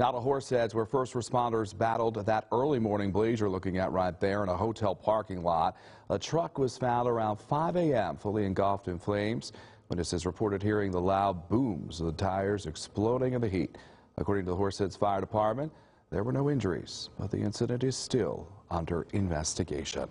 Now to Horseheads, where first responders battled that early morning blaze you're looking at right there in a hotel parking lot. A truck was found around 5 a.m., fully engulfed in flames. Witnesses reported hearing the loud booms of the tires exploding in the heat. According to the Horseheads Fire Department, there were no injuries, but the incident is still under investigation.